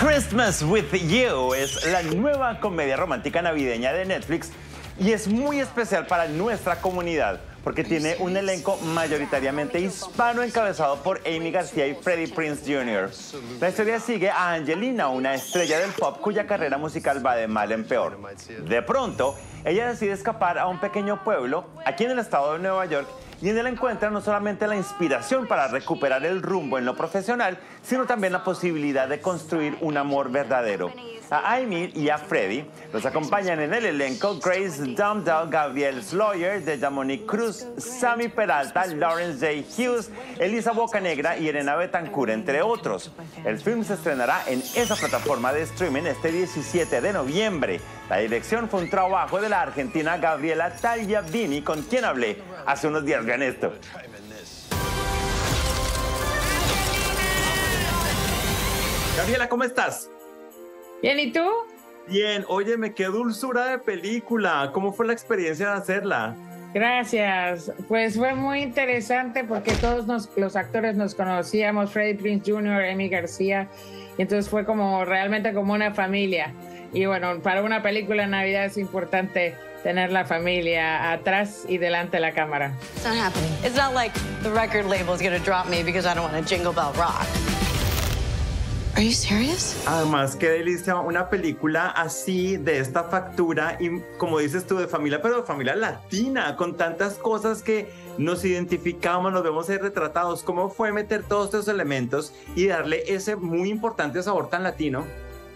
Christmas with You es la nueva comedia romántica navideña de Netflix y es muy especial para nuestra comunidad porque tiene un elenco mayoritariamente hispano encabezado por Amy García y Freddie Prince Jr. La historia sigue a Angelina, una estrella del pop cuya carrera musical va de mal en peor. De pronto, ella decide escapar a un pequeño pueblo aquí en el estado de Nueva York y en él encuentra no solamente la inspiración para recuperar el rumbo en lo profesional, sino también la posibilidad de construir un amor verdadero. A Amy y a Freddy los acompañan en el elenco Grace Dumdell, Gabriel Sloyer, Dejamonique Cruz, Sammy Peralta, Lawrence J. Hughes, Elisa Bocanegra y Elena Betancourt, entre otros. El film se estrenará en esa plataforma de streaming este 17 de noviembre. La dirección fue un trabajo de la argentina Gabriela Tagliavini, con quien hablé hace unos días. Vean esto. Gabriela, ¿cómo estás? Bien, ¿y tú? Bien, óyeme, qué dulzura de película. ¿Cómo fue la experiencia de hacerla? Gracias. Pues fue muy interesante porque todos los actores nos conocíamos, Freddie Prince Jr., Amy García, y entonces fue como realmente como una familia. Y bueno, para una película de Navidad es importante tener la familia atrás y delante de la cámara. It's not happening. It's not like the record label is going to drop me because I don't want to jingle bell rock. Are you serious? Además, qué delicia una película así, de esta factura y como dices tú, de familia, pero de familia latina, con tantas cosas que nos identificamos, nos vemos ahí retratados. ¿Cómo fue meter todos estos elementos y darle ese muy importante sabor tan latino?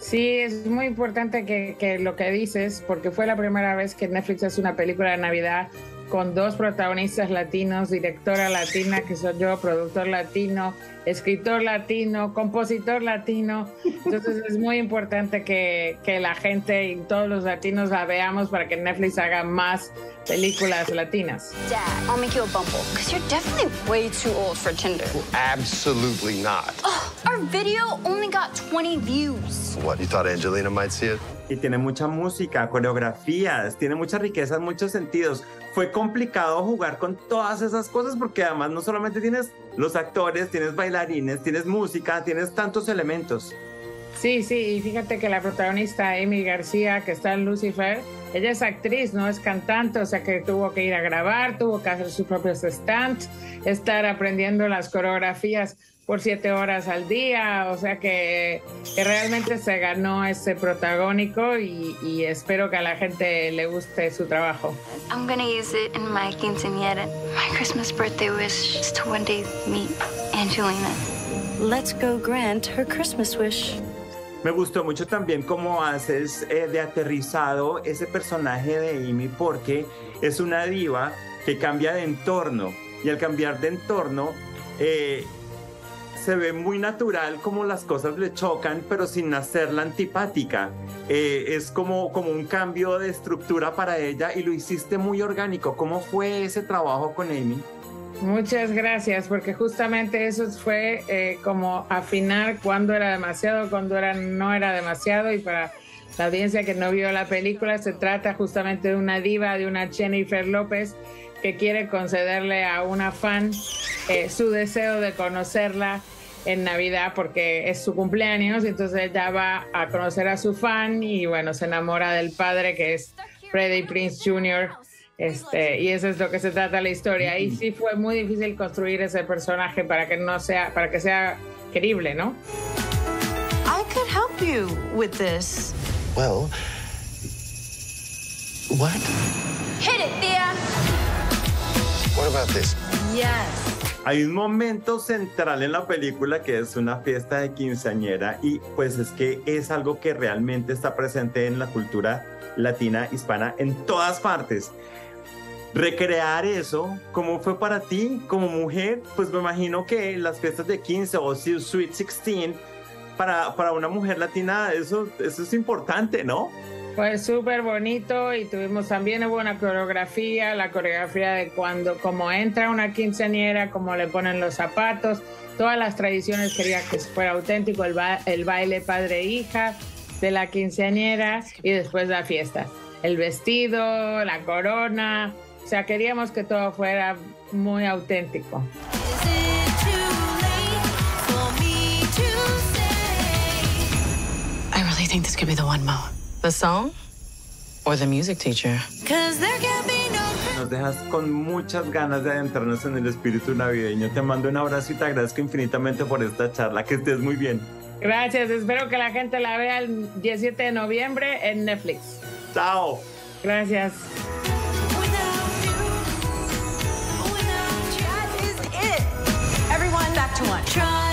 Sí, es muy importante que, que, lo que dices, porque fue la primera vez que Netflix hace una película de Navidad con dos protagonistas latinos, directora latina, que soy yo, productor latino, escritor latino, compositor latino. Entonces es muy importante que, que la gente y todos los latinos la veamos para que Netflix haga más películas latinas. Dad, I'll make you a bumble, because you're definitely way too old for Tinder. Absolutely not. Oh, our video only got 20 views. What, you thought Angelina might see it? Y tiene mucha música, coreografías, tiene mucha riqueza en muchos sentidos. Fue complicado jugar con todas esas cosas porque además no solamente tienes los actores, tienes bailarines, tienes música, tienes tantos elementos. Sí, sí, y fíjate que la protagonista Amy García, que está en Lucifer, ella es actriz, no es cantante, o sea que tuvo que ir a grabar, tuvo que hacer sus propios stands, estar aprendiendo las coreografías por siete horas al día, o sea que, que realmente se ganó ese protagónico y, y, espero que a la gente le guste su trabajo. I'm gonna use it in my quinceañera. My Christmas birthday wish is to one day meet Angelina. Let's go grant her Christmas wish. Me gustó mucho también cómo haces eh, de aterrizado ese personaje de Amy porque es una diva que cambia de entorno y al cambiar de entorno eh, se ve muy natural como las cosas le chocan, pero sin hacerla antipática. Eh, es como, como un cambio de estructura para ella y lo hiciste muy orgánico. ¿Cómo fue ese trabajo con Amy? Muchas gracias, porque justamente eso fue eh, como afinar cuándo era demasiado, cuándo era, no era demasiado y para la audiencia que no vio la película se trata justamente de una diva, de una Jennifer López que quiere concederle a una fan eh, su deseo de conocerla en Navidad porque es su cumpleaños y entonces ella va a conocer a su fan y bueno, se enamora del padre que es Freddie Prince Jr. Este, y eso es lo que se trata la historia. Y sí fue muy difícil construir ese personaje para que no sea, para que sea creíble, ¿no? I could help you with this. Well, what? Hit it, Thea. What about this? Yes. Hay un momento central en la película que es una fiesta de quinceañera y pues es que es algo que realmente está presente en la cultura latina hispana en todas partes. Recrear eso, ¿cómo fue para ti como mujer? Pues me imagino que las fiestas de 15 o Sweet 16, para, para una mujer latina eso, eso es importante, ¿no? Pues súper bonito y tuvimos también una coreografía, la coreografía de cuando, como entra una quinceañera, cómo le ponen los zapatos, todas las tradiciones quería que fuera auténtico, el, ba el baile padre-hija de la quinceañera y después la fiesta. El vestido, la corona, o sea, queríamos que todo fuera muy auténtico. think this could be the one, Mo. The song or the music teacher? Cause there can be no Nos dejas con muchas ganas de adentrarnos en el espíritu navideño. Te mando un abrazo y te agradezco infinitamente por esta charla. Que estés muy bien. Gracias, espero que la gente la vea el 17 de noviembre en Netflix. Chao. Gracias. To one. Try